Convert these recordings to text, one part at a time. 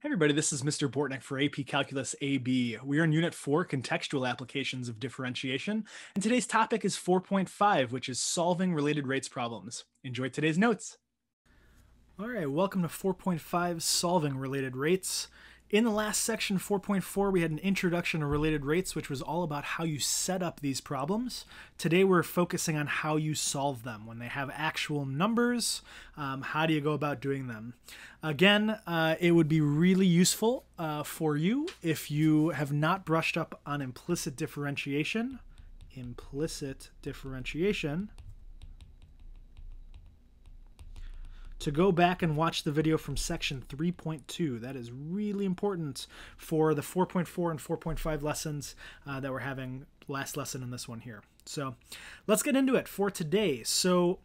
Hey everybody, this is Mr. Bortnick for AP Calculus AB. We are in Unit 4, Contextual Applications of Differentiation, and today's topic is 4.5, which is solving related rates problems. Enjoy today's notes. All right, welcome to 4.5, Solving Related Rates. In the last section, 4.4, we had an introduction to related rates, which was all about how you set up these problems. Today, we're focusing on how you solve them. When they have actual numbers, um, how do you go about doing them? Again, uh, it would be really useful uh, for you if you have not brushed up on implicit differentiation. Implicit differentiation to go back and watch the video from section 3.2. That is really important for the 4.4 and 4.5 lessons uh, that we're having last lesson in this one here. So let's get into it for today. So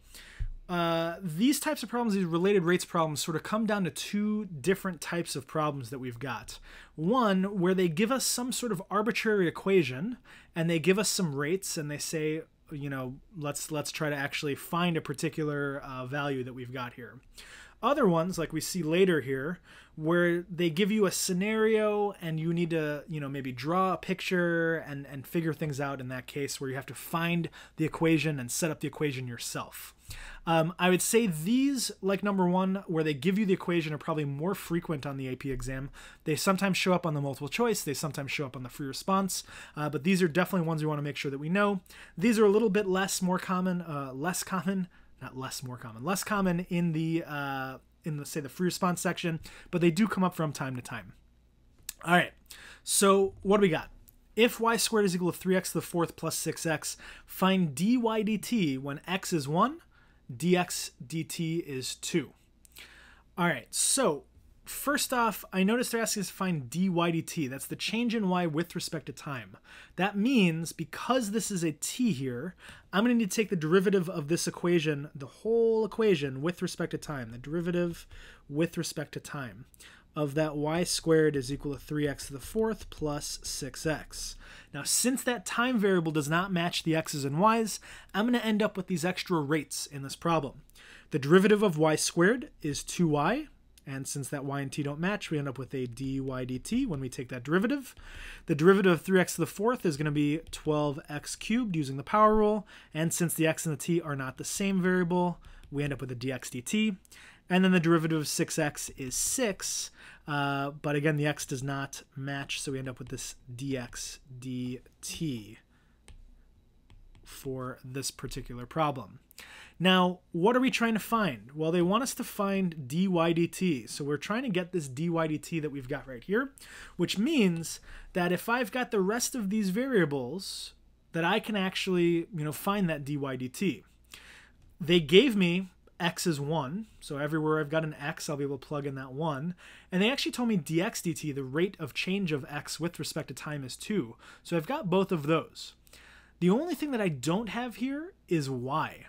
uh, these types of problems, these related rates problems, sort of come down to two different types of problems that we've got. One, where they give us some sort of arbitrary equation and they give us some rates and they say, you know, let's let's try to actually find a particular uh, value that we've got here. Other ones, like we see later here, where they give you a scenario and you need to, you know, maybe draw a picture and, and figure things out in that case where you have to find the equation and set up the equation yourself. Um, I would say these, like number one, where they give you the equation, are probably more frequent on the AP exam. They sometimes show up on the multiple choice, they sometimes show up on the free response, uh, but these are definitely ones we want to make sure that we know. These are a little bit less, more common, uh, less common, not less, more common, less common in the uh, in the say the free response section, but they do come up from time to time. All right, so what do we got? If y squared is equal to 3x to the fourth plus 6x, find dy dt when x is 1 dx dt is 2. All right, so first off, I noticed they're asking us to find dy dt. That's the change in y with respect to time. That means because this is a t here, I'm going to need to take the derivative of this equation, the whole equation with respect to time, the derivative with respect to time of that y squared is equal to 3x to the fourth plus 6x. Now, since that time variable does not match the x's and y's, I'm going to end up with these extra rates in this problem. The derivative of y squared is 2y, and since that y and t don't match, we end up with a dy dt when we take that derivative. The derivative of 3x to the fourth is going to be 12x cubed using the power rule, and since the x and the t are not the same variable, we end up with a dx dt. And then the derivative of 6x is 6, uh, but again, the x does not match, so we end up with this dx dt for this particular problem. Now, what are we trying to find? Well, they want us to find dy dt. So we're trying to get this dy dt that we've got right here, which means that if I've got the rest of these variables, that I can actually, you know, find that dy dt. They gave me x is 1. So everywhere I've got an x, I'll be able to plug in that 1. And they actually told me dx dt, the rate of change of x with respect to time is 2. So I've got both of those. The only thing that I don't have here is y.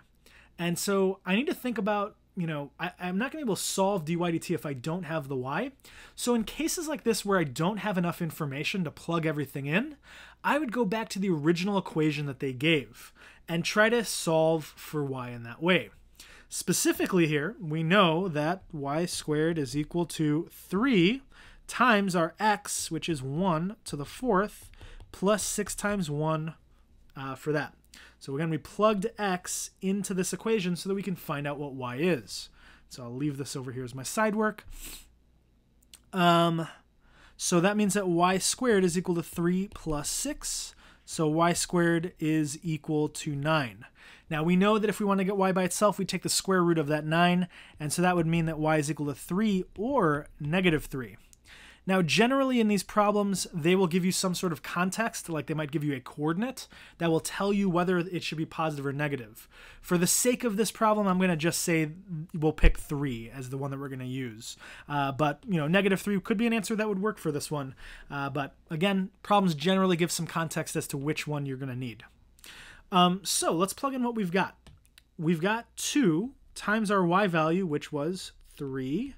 And so I need to think about, you know, I, am not going to be able to solve dy dt if I don't have the y. So in cases like this where I don't have enough information to plug everything in, I would go back to the original equation that they gave and try to solve for y in that way. Specifically here, we know that y squared is equal to 3 times our x, which is 1 to the fourth, plus 6 times 1 uh, for that. So again, we plugged x into this equation so that we can find out what y is. So I'll leave this over here as my side work. Um, so that means that y squared is equal to 3 plus 6. So y squared is equal to 9. Now we know that if we want to get y by itself, we take the square root of that 9, and so that would mean that y is equal to 3 or negative 3. Now, generally in these problems, they will give you some sort of context, like they might give you a coordinate that will tell you whether it should be positive or negative. For the sake of this problem, I'm going to just say we'll pick 3 as the one that we're going to use. Uh, but, you know, negative 3 could be an answer that would work for this one. Uh, but again, problems generally give some context as to which one you're going to need. Um, so let's plug in what we've got. We've got 2 times our y value, which was 3,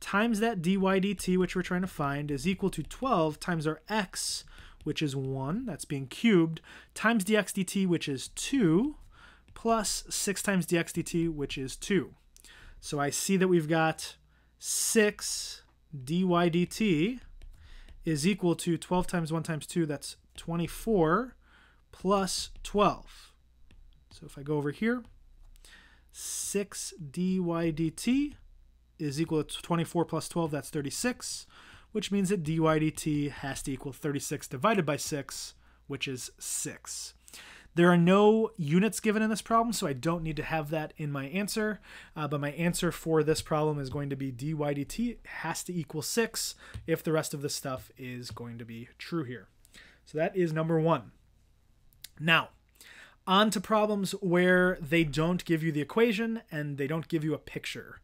times that dy dt, which we're trying to find, is equal to 12 times our x, which is 1, that's being cubed, times dx dt, which is 2, plus 6 times dx dt, which is 2. So I see that we've got 6 dy dt is equal to 12 times 1 times 2, that's 24 plus 12. So if I go over here, 6 dy dt is equal to 24 plus 12, that's 36, which means that dy dt has to equal 36 divided by 6, which is 6. There are no units given in this problem, so I don't need to have that in my answer. Uh, but my answer for this problem is going to be dy dt has to equal 6 if the rest of the stuff is going to be true here. So that is number one. Now, on to problems where they don't give you the equation and they don't give you a picture.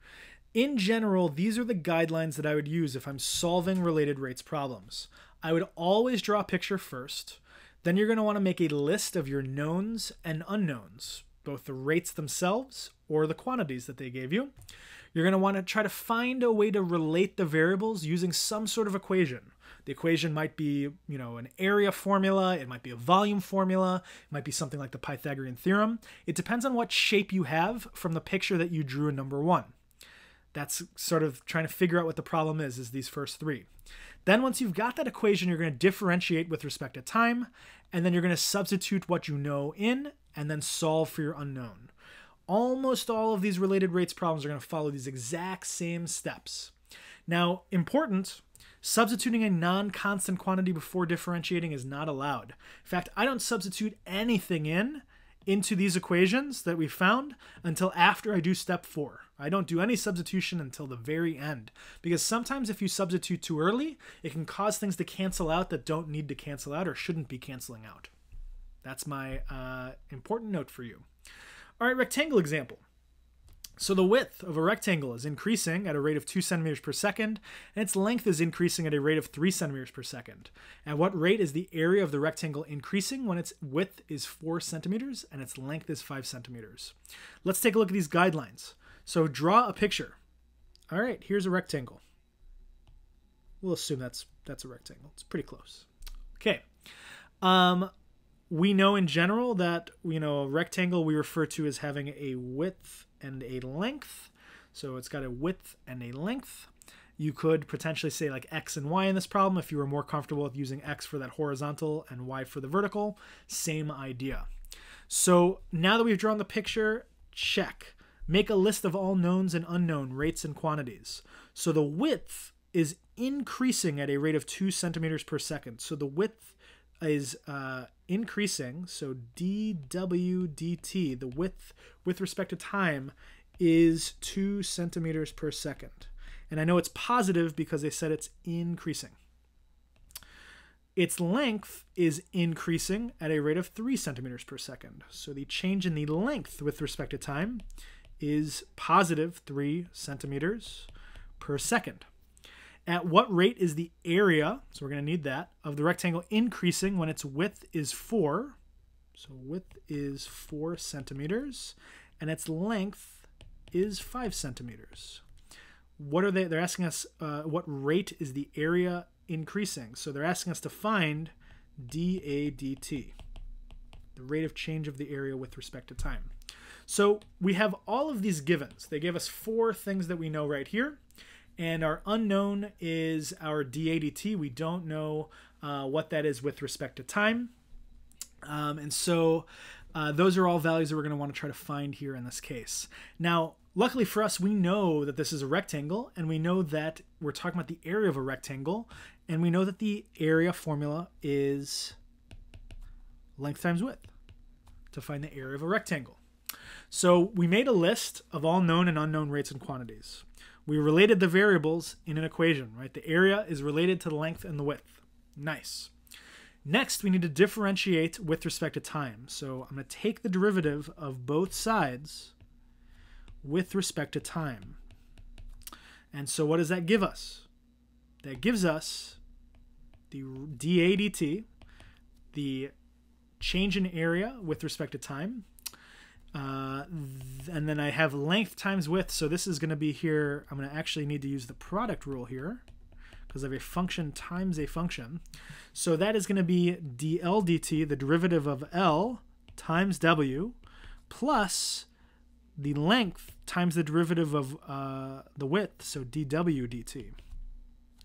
In general, these are the guidelines that I would use if I'm solving related rates problems. I would always draw a picture first. Then you're going to want to make a list of your knowns and unknowns, both the rates themselves or the quantities that they gave you. You're going to want to try to find a way to relate the variables using some sort of equation. The equation might be, you know, an area formula, it might be a volume formula, it might be something like the Pythagorean theorem. It depends on what shape you have from the picture that you drew in number 1. That's sort of trying to figure out what the problem is, is these first three. Then once you've got that equation, you're going to differentiate with respect to time, and then you're going to substitute what you know in, and then solve for your unknown. Almost all of these related rates problems are going to follow these exact same steps. Now, important, substituting a non-constant quantity before differentiating is not allowed. In fact, I don't substitute anything in into these equations that we found until after I do step four. I don't do any substitution until the very end because sometimes if you substitute too early, it can cause things to cancel out that don't need to cancel out or shouldn't be canceling out. That's my uh, important note for you. All right, rectangle example. So the width of a rectangle is increasing at a rate of 2 centimeters per second, and its length is increasing at a rate of 3 centimeters per second. At what rate is the area of the rectangle increasing when its width is 4 centimeters and its length is 5 centimeters? Let's take a look at these guidelines. So draw a picture. All right, here's a rectangle. We'll assume that's that's a rectangle. It's pretty close. Okay. Um, we know in general that you know a rectangle we refer to as having a width and a length. So it's got a width and a length. You could potentially say like x and y in this problem if you were more comfortable with using x for that horizontal and y for the vertical. Same idea. So now that we've drawn the picture, check. Make a list of all knowns and unknown rates and quantities. So the width is increasing at a rate of 2 centimeters per second. So the width is uh, increasing. So dw dt, the width with respect to time, is 2 centimeters per second. And I know it's positive because they said it's increasing. Its length is increasing at a rate of 3 centimeters per second. So the change in the length with respect to time is positive 3 centimeters per second. At what rate is the area, so we're going to need that, of the rectangle increasing when its width is 4? So width is 4 centimeters, and its length is 5 centimeters. What are they? They're asking us uh, what rate is the area increasing. So they're asking us to find dA dt, the rate of change of the area with respect to time. So we have all of these givens. They gave us four things that we know right here. And our unknown is our dAdt. We don't know uh, what that is with respect to time. Um, and so uh, those are all values that we're going to want to try to find here in this case. Now, luckily for us, we know that this is a rectangle, and we know that we're talking about the area of a rectangle, and we know that the area formula is length times width to find the area of a rectangle. So we made a list of all known and unknown rates and quantities. We related the variables in an equation, right? The area is related to the length and the width. Nice. Next, we need to differentiate with respect to time. So I'm going to take the derivative of both sides with respect to time. And so what does that give us? That gives us the dA dt, the change in area with respect to time, uh, and then I have length times width. So this is going to be here. I'm going to actually need to use the product rule here because I have a function times a function. So that is going to be dl dt, the derivative of L times W, plus the length times the derivative of uh, the width, so dw dt.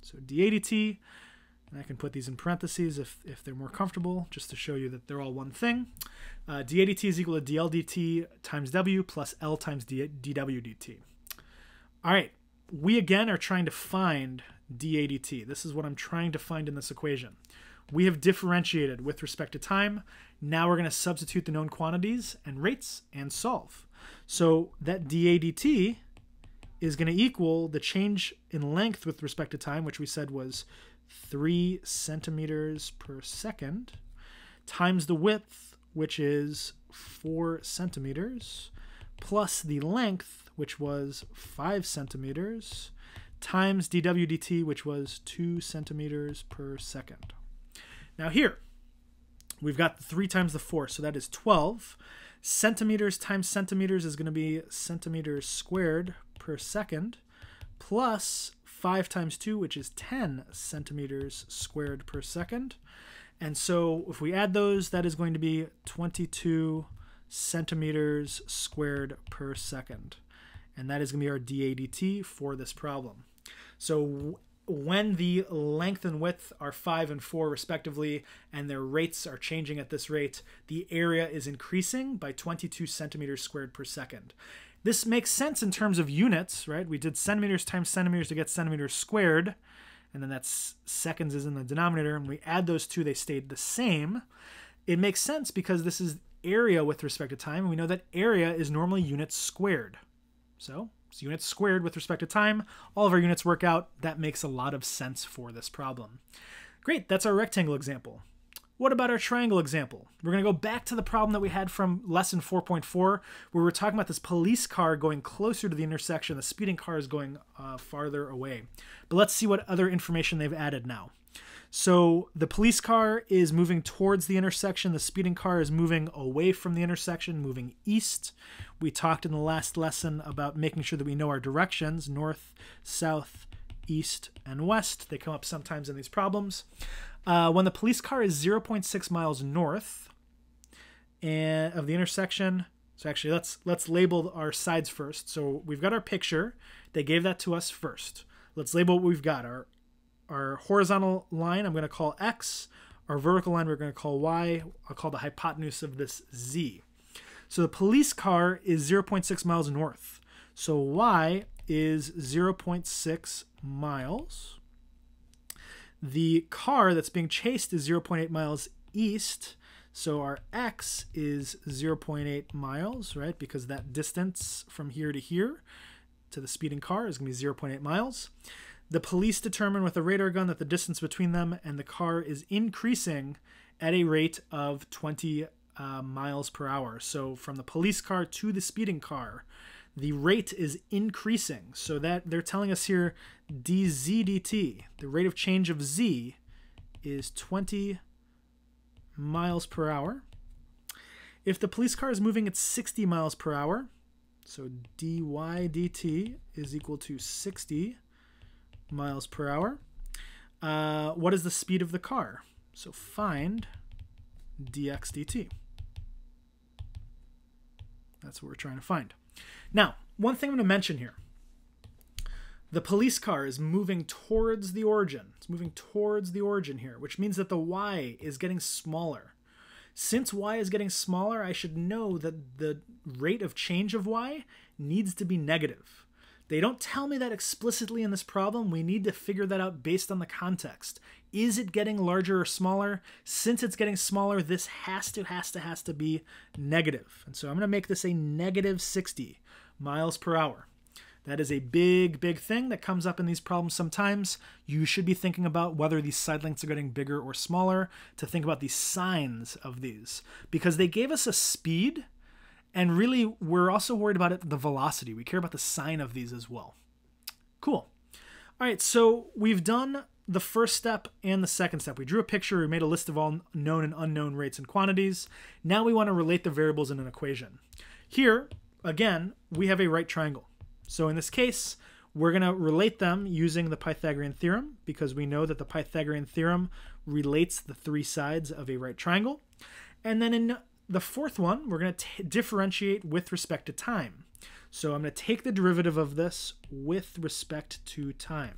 So dAdt, and I can put these in parentheses if, if they're more comfortable, just to show you that they're all one thing. Uh, dAdt is equal to dLdt times W plus L times d, dW dt. All right, we again are trying to find dAdt. This is what I'm trying to find in this equation. We have differentiated with respect to time. Now we're going to substitute the known quantities and rates and solve. So that dAdt is going to equal the change in length with respect to time, which we said was 3 centimeters per second, times the width, which is 4 centimeters, plus the length, which was 5 centimeters, times dw dt, which was 2 centimeters per second. Now here, we've got 3 times the 4, so that is 12. Centimeters times centimeters is going to be centimeters squared per second, plus 5 times 2, which is 10 centimeters squared per second. And so if we add those, that is going to be 22 centimeters squared per second. And that is going to be our dAdt for this problem. So when the length and width are 5 and 4 respectively, and their rates are changing at this rate, the area is increasing by 22 centimeters squared per second. This makes sense in terms of units, right? We did centimeters times centimeters to get centimeters squared, and then that's seconds is in the denominator, and we add those two, they stayed the same. It makes sense because this is area with respect to time, and we know that area is normally units squared. So it's units squared with respect to time. All of our units work out. That makes a lot of sense for this problem. Great, that's our rectangle example. What about our triangle example? We're going to go back to the problem that we had from lesson 4.4, where we were talking about this police car going closer to the intersection. The speeding car is going uh, farther away. But let's see what other information they've added now. So the police car is moving towards the intersection. The speeding car is moving away from the intersection, moving east. We talked in the last lesson about making sure that we know our directions north, south, east, and west. They come up sometimes in these problems. Uh, when the police car is 0.6 miles north and of the intersection, so actually let's let's label our sides first. So we've got our picture. They gave that to us first. Let's label what we've got. Our our horizontal line I'm going to call x. Our vertical line we're going to call y. I'll call the hypotenuse of this z. So the police car is 0.6 miles north. So y is 0.6 miles. The car that's being chased is 0.8 miles east. So our x is 0.8 miles, right? Because that distance from here to here to the speeding car is going to be 0.8 miles. The police determine with a radar gun that the distance between them and the car is increasing at a rate of 20 uh, miles per hour. So from the police car to the speeding car, the rate is increasing. So that they're telling us here dz dt, the rate of change of z, is 20 miles per hour. If the police car is moving at 60 miles per hour, so dy dt is equal to 60 miles per hour, uh, what is the speed of the car? So find dx dt. That's what we're trying to find. Now, one thing I'm going to mention here the police car is moving towards the origin. It's moving towards the origin here, which means that the y is getting smaller. Since y is getting smaller, I should know that the rate of change of y needs to be negative. They don't tell me that explicitly in this problem. We need to figure that out based on the context. Is it getting larger or smaller? Since it's getting smaller, this has to, has to, has to be negative. And so I'm going to make this a negative 60 miles per hour. That is a big, big thing that comes up in these problems sometimes. You should be thinking about whether these side lengths are getting bigger or smaller to think about the signs of these. Because they gave us a speed, and really we're also worried about it, the velocity. We care about the sign of these as well. Cool. All right, so we've done the first step and the second step. We drew a picture, we made a list of all known and unknown rates and quantities. Now we want to relate the variables in an equation. Here, again, we have a right triangle. So in this case, we're going to relate them using the Pythagorean theorem because we know that the Pythagorean theorem relates the three sides of a right triangle. And then in the fourth one, we're going to differentiate with respect to time. So I'm going to take the derivative of this with respect to time.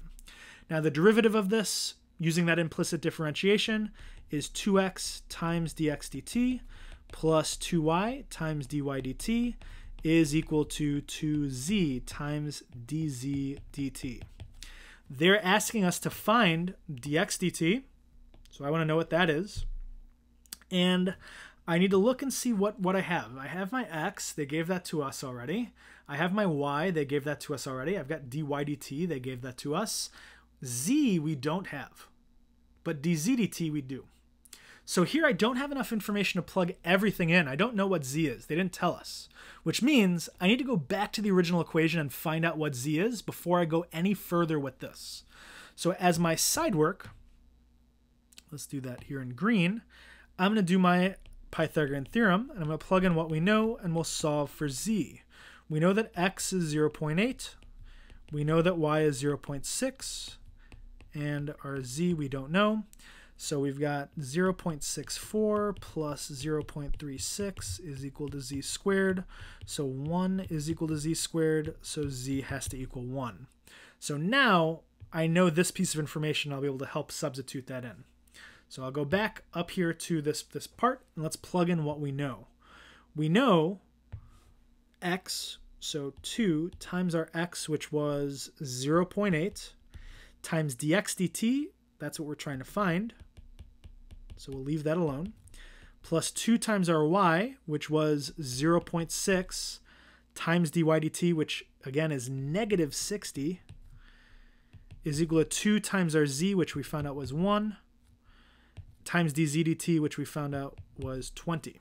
Now the derivative of this, using that implicit differentiation, is 2x times dx dt plus 2y times dy dt is equal to 2z times dz dt. They're asking us to find dx dt, so I want to know what that is. And I need to look and see what, what I have. I have my x, they gave that to us already. I have my y, they gave that to us already. I've got dy dt, they gave that to us. z we don't have, but dz dt we do. So here I don't have enough information to plug everything in. I don't know what z is. They didn't tell us, which means I need to go back to the original equation and find out what z is before I go any further with this. So as my side work, let's do that here in green, I'm going to do my Pythagorean theorem, and I'm going to plug in what we know, and we'll solve for z. We know that x is 0.8, we know that y is 0.6, and our z we don't know. So we've got 0.64 plus 0.36 is equal to z squared. So 1 is equal to z squared, so z has to equal 1. So now I know this piece of information, I'll be able to help substitute that in. So I'll go back up here to this, this part, and let's plug in what we know. We know x, so 2 times our x, which was 0.8, times dx dt, that's what we're trying to find, so we'll leave that alone. Plus 2 times our y, which was 0.6 times dy dt, which again is negative 60, is equal to 2 times our z, which we found out was 1, times dz dt, which we found out was 20.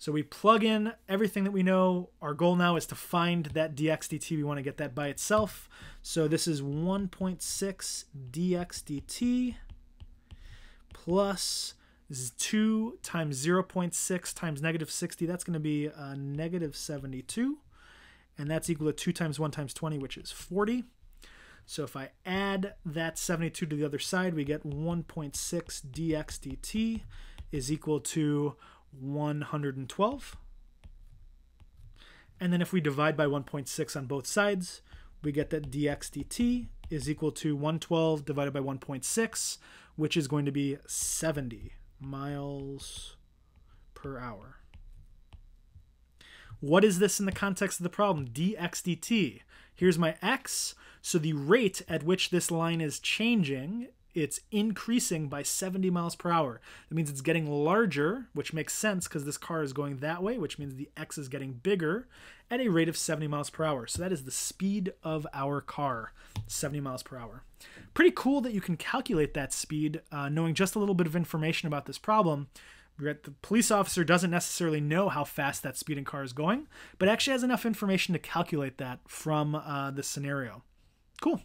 So we plug in everything that we know. Our goal now is to find that dx dt. We want to get that by itself. So this is 1.6 dx dt plus 2 times 0.6 times negative 60. That's going to be uh, negative 72. And that's equal to 2 times 1 times 20, which is 40. So if I add that 72 to the other side, we get 1.6 dx dt is equal to 112. And then if we divide by 1.6 on both sides, we get that dx dt is equal to 112 divided by 1.6, which is going to be 70 miles per hour. What is this in the context of the problem? dx dt. Here's my x. So the rate at which this line is changing, it's increasing by 70 miles per hour. That means it's getting larger, which makes sense because this car is going that way, which means the x is getting bigger at a rate of 70 miles per hour. So that is the speed of our car, 70 miles per hour. Pretty cool that you can calculate that speed uh, knowing just a little bit of information about this problem. The police officer doesn't necessarily know how fast that speeding car is going, but actually has enough information to calculate that from uh, the scenario. Cool.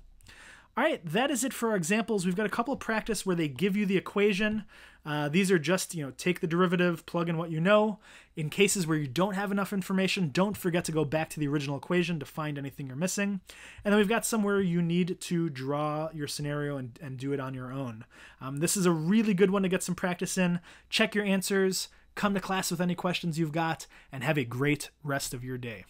All right, that is it for our examples. We've got a couple of practice where they give you the equation. Uh, these are just, you know, take the derivative, plug in what you know. In cases where you don't have enough information, don't forget to go back to the original equation to find anything you're missing. And then we've got some where you need to draw your scenario and, and do it on your own. Um, this is a really good one to get some practice in. Check your answers, come to class with any questions you've got, and have a great rest of your day.